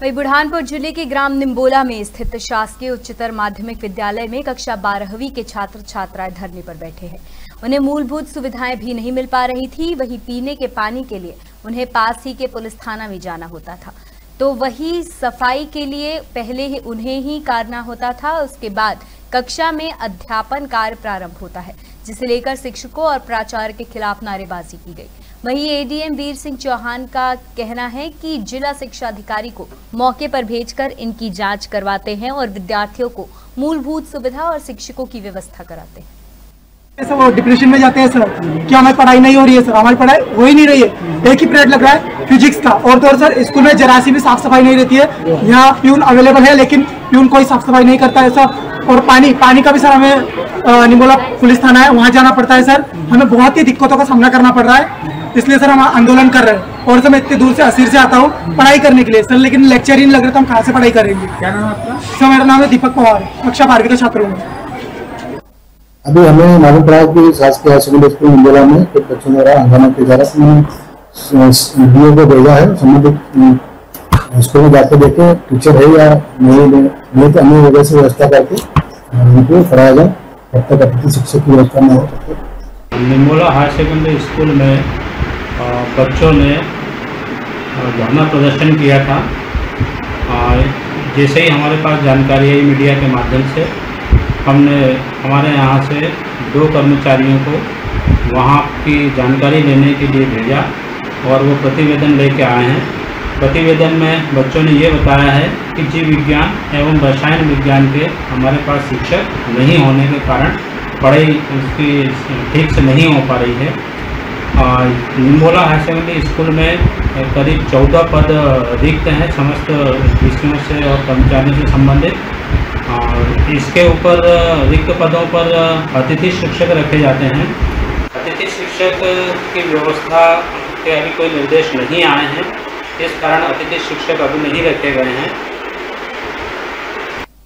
वही बुरहानपुर ज़िले के ग्राम निम्बोला में स्थित शासकीय उच्चतर माध्यमिक विद्यालय में कक्षा बारहवीं के छात्र छात्राएँ धरने पर बैठे हैं। उन्हें मूलभूत सुविधाएँ भी नहीं मिल पा रही थी, वही पीने के पानी के लिए उन्हें पास ही के पुलिस थाना में जाना होता था। तो वही सफ़ाई के लिए पहले ही उन्हें ही करना होता था, उसके बाद कक्षा में अध्यापन कार्य प्रारंभ होता है, जिसे लेकर शिक्षकों और प्राचार्य के खिलाफ नारेबाजी की गई। वहीं एडीएम वीर सिंह चौहान का कहना है कि जिला शिक्षा अधिकारी को मौके पर भेजकर इनकी जाँच करवाते हैं और विद्यार्थियों को मूलभूत सुविधा और शिक्षकों की व्यवस्था कराते हैं। सर वो डिप्रेशन में जाते हैं सर क्या हमारी पढ़ाई नहीं हो रही है सर हमारी पढ़ाई हो ही नहीं रही है। एक ही पीरियड लग रहा है फिजिक्स का। और तो और सर स्कूल में जरासी भी साफ़ सफ़ाई नहीं रहती है। यहाँ प्यून अवेलेबल है, लेकिन प्यून कोई साफ़ सफ़ाई नहीं करता है सर और पानी पानी का भी सर हमें निमोला पुलिस थाना है, वहाँ जाना पड़ता है सर हमें बहुत ही दिक्कतों का सामना करना पड़ रहा है। इसलिए सर हम आंदोलन कर रहे हैं और सर मैं इतने दूर से असीर से आता हूँ पढ़ाई करने के लिए। सर लेकिन लेक्चर ही नहीं लग रहा तो हम कहाँ से पढ़ाई करेंगे? क्या नाम आपका? सर मेरा नाम है दीपक पवार कक्षा बारहवीं का छात्र हूँ। अभी हमें मालूम पड़ा कि शासकीय हाई सेकेंडरी स्कूल मंडला में कुछ बच्चों द्वारा हंगामा रहा है। डीओ को भेजा है संबंधित स्कूल में जाकर देखे टीचर है या नहीं नहीं तो अन्य वजह से व्यवस्था करके उनको पढ़ाया जाए। तब तक अतिथि शिक्षक की व्यवस्था न हो निमोला हाई सेकेंडरी स्कूल में बच्चों ने धरना प्रदर्शन किया था। जैसे ही हमारे पास जानकारी आई मीडिया के माध्यम से, हमने, हमारे यहाँ से दो कर्मचारियों को वहाँ की जानकारी लेने के लिए भेजा और वो प्रतिवेदन लेके आए हैं। प्रतिवेदन में बच्चों ने ये बताया है कि जीव विज्ञान एवं रसायन विज्ञान के हमारे पास शिक्षक नहीं होने के कारण पढ़ाई उसकी ठीक से नहीं हो पा रही है। निम्बोला हाई सेकेंडरी स्कूल में करीब चौदह पद रिक्त हैं समस्त विषयों से और कर्मचारियों से संबंधित। और इसके ऊपर रिक्त पदों पर अतिथि शिक्षक रखे जाते हैं। अतिथि शिक्षक की व्यवस्था के अभी कोई निर्देश नहीं आए हैं। इस कारण अतिथि शिक्षक अभी नहीं रखे गए हैं।